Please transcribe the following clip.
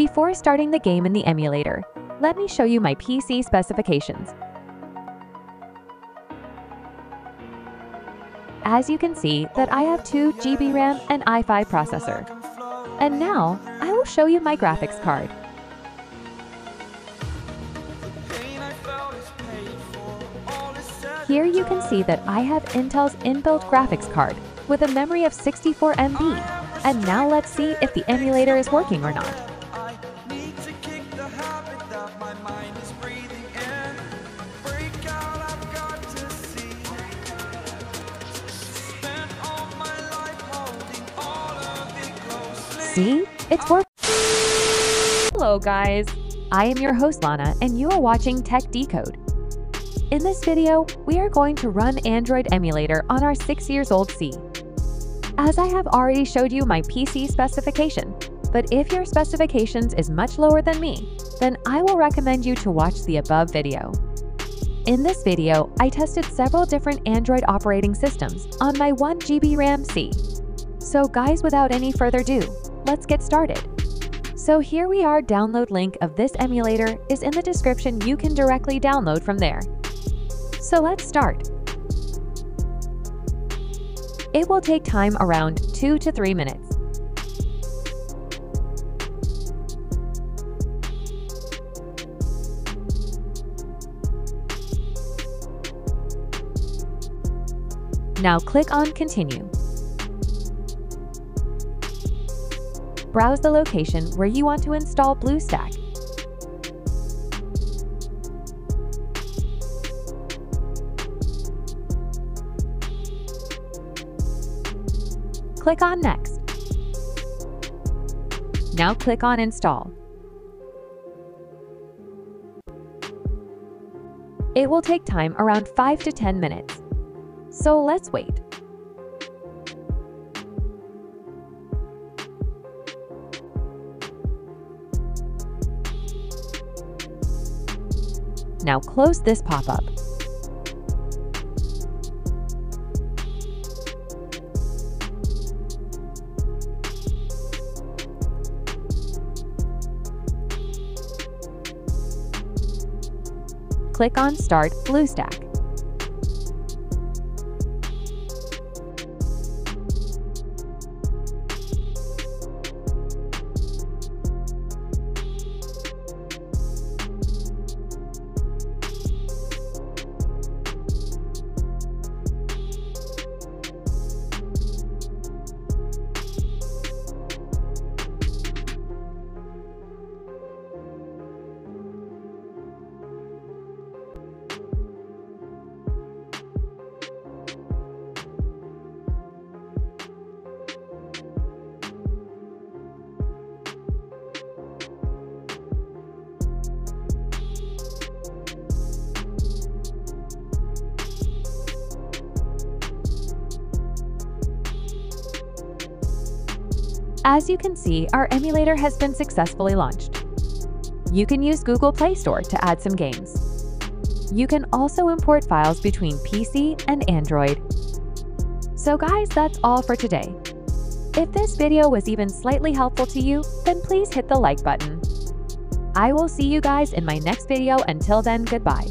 Before starting the game in the emulator, let me show you my PC specifications. As you can see that I have 2 GB RAM and i5 processor. And now, I will show you my graphics card. Here you can see that I have Intel's inbuilt graphics card with a memory of 64 MB. And now let's see if the emulator is working or not. See? It's working. Hello guys! I am your host Lana and you are watching Tech Decode. In this video, we are going to run Android emulator on our 6 years old C. As I have already showed you my PC specification, but if your specifications is much lower than me, then I will recommend you to watch the above video. In this video, I tested several different Android operating systems on my 1GB RAM C. So guys, without any further ado, let's get started. So here we are download link of this emulator is in the description you can directly download from there. So let's start. It will take time around 2 to 3 minutes. Now click on Continue. Browse the location where you want to install BlueStack. Click on Next. Now click on Install. It will take time around 5 to 10 minutes. So let's wait. Now close this pop-up. Click on Start BlueStack. As you can see, our emulator has been successfully launched. You can use Google Play Store to add some games. You can also import files between PC and Android. So guys, that's all for today. If this video was even slightly helpful to you, then please hit the like button. I will see you guys in my next video. Until then, goodbye.